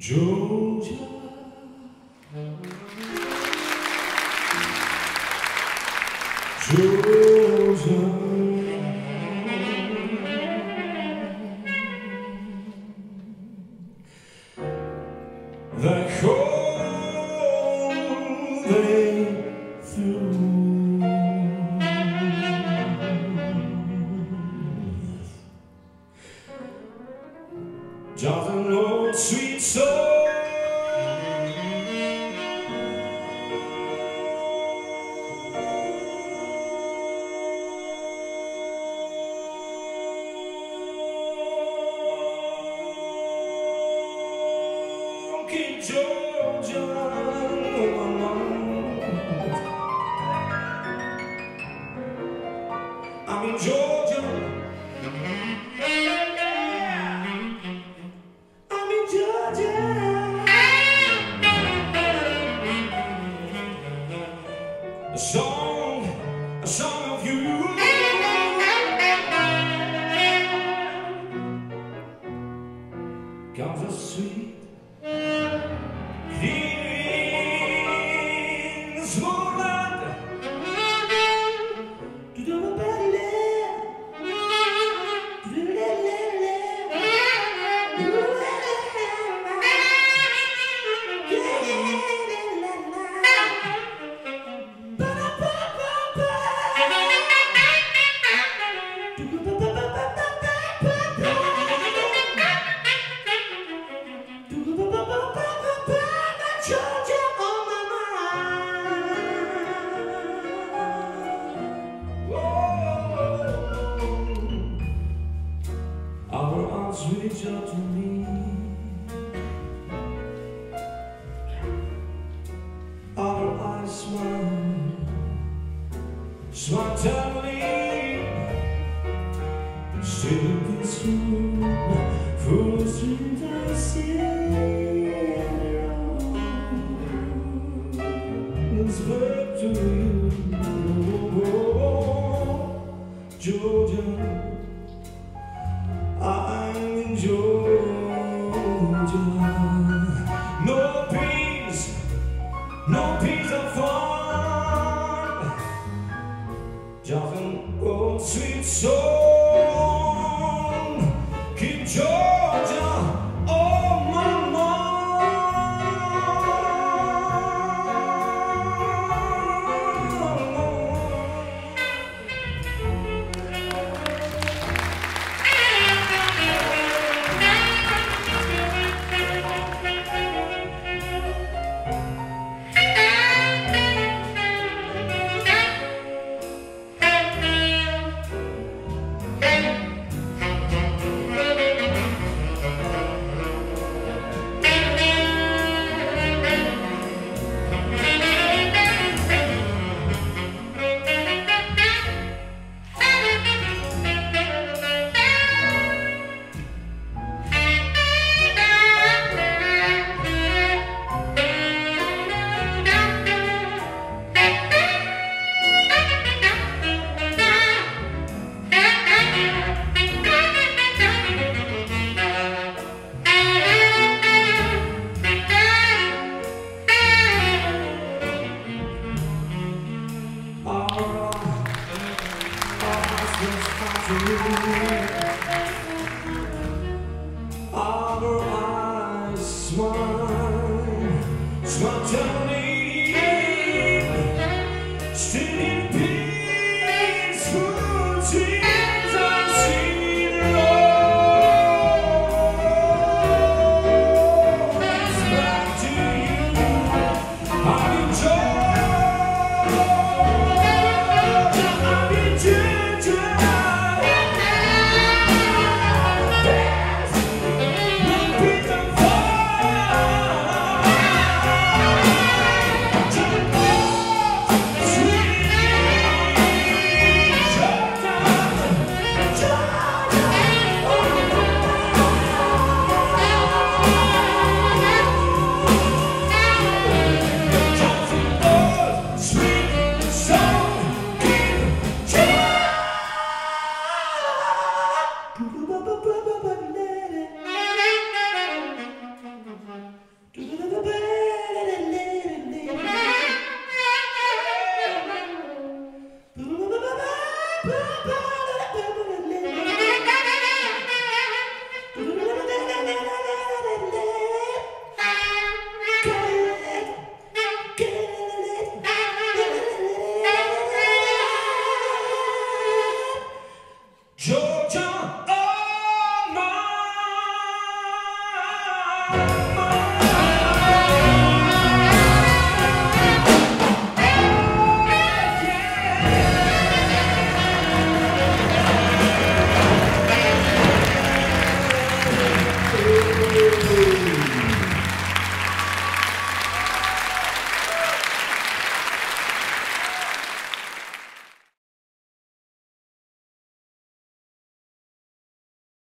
Georgia. Georgia. Keep Georgia. I'm Our reach out to me. Our eyes smile, smile tenderly. Still peaceful, full of sweet I see. It's back to you, Georgia. No peace